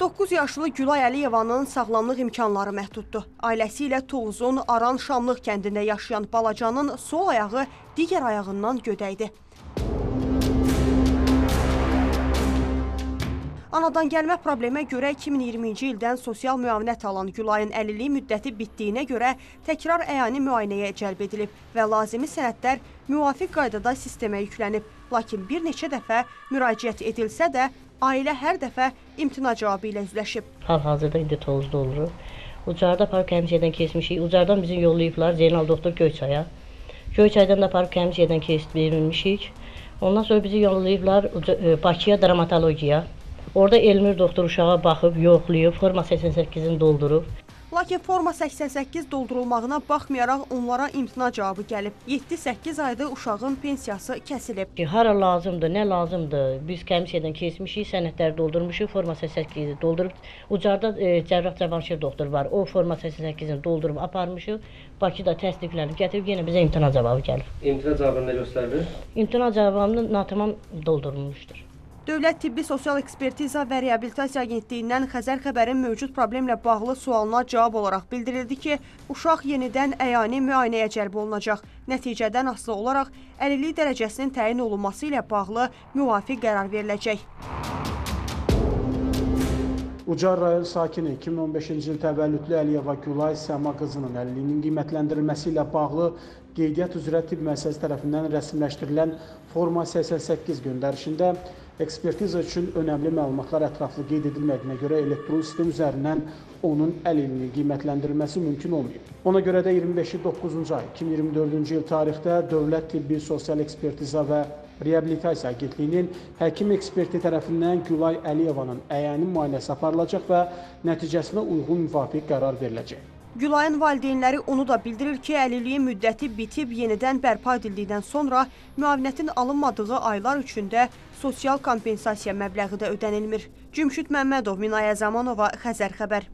9 yaşlı Gülay Əliyevanın sağlamlıq imkanları məhduddur. Ailəsi ilə Tovuzun Aran Şamlıq kəndində yaşayan balacanın sol ayağı digər ayağından gödəkdi. Anadan gəlmə problemə görə 2020-ci ildən sosial müavinət alan Gülayın əlillik müddəti bitdiyinə görə təkrar əyani müayinəyə cəlb edilib və lazımi sənədlər müvafiq qaydada sistemə yüklənib. Lakin bir neçə dəfə müraciət edilsə də ailə hər dəfə imtina cavabı ilə üzləşib. Hal-hazırda indi Tovuzda oluruq. Ucarda park həmçədən keçmişik. Ucardan bizi yollayıblar Zeynal doktor Göyçaya. Göyçaydan da park həmçədən keçib verilmişik. Ondan sonra bizi yollayıblar e, Bakıya dravmatologiyaya. Orada Elmir doktor uşağa baxıb, yoxlayıb, forma 88-ini doldurub. Lakin forma 88 doldurulmağına baxmayaraq onlara imtina cavabı gəlib. 7-8 ayda uşağın pensiyası kəsilib. Ki, hara lazımdır, nə lazımdır? Biz komissiyadan keçmişik, sənədləri doldurmuşuq, forma 88-i doldurub. Ucarda e, Cərrah Cavanşir doktor var. O forma 88-ini doldurub aparmışıq. Bakıda təsdiqlənib gətirib yenə bizə imtina cavabı gəlib. İmtina cavabında göstərilir. İmtina cavabını natamam doldurulmuşdur. Dövlət Tibbi Sosial Ekspertiza və Reabilitasiya Agentliyindən Xəzər xəbərin mövcud problemlə bağlı sualına cavab olaraq bildirildi ki, uşaq yenidən əyani müayinəyə cəlb olunacaq. Nəticədən asılı olaraq əlillik dərəcəsinin təyin olunması ilə bağlı müvafiq qərar veriləcək. Ucar rayon sakini 2015-ci il təvəllüdlü Əliyeva Gülay Səma qızının əlilliyinin qiymətləndirilməsi ilə bağlı qeydiyyat üzrə tibb müəssisəsi tərəfindən rəsmiləşdirilən forma 88 göndərişində ekspertiza üçün önəmli məlumatlar ətraflı qeyd edilmədiyinə görə elektron sistem üzərindən onun əlilliyinin qiymətləndirilməsi mümkün olmayıb. Ona görə də 25-i 9-cu ay 2024-cü il tarixdə Dövlət Tibbi Sosial Ekspertiza və Reabilitasiya Agentliyinin həkim eksperti tərəfindən Gülay Əliyevanın əyani müayinəsi aparılacaq və nəticəsinə uyğun müvafiq qərar veriləcək. Gülayın valideynləri onu da bildirir ki, əlilliyin müddəti bitib yenidən bərpa edildikdən sonra müavinətin alınmadığı aylar üçündə sosial kompensasiya məbləği də ödənilmir. Cümşüd Məmmədov, Minayə Zamanova, Xəzər xəbər.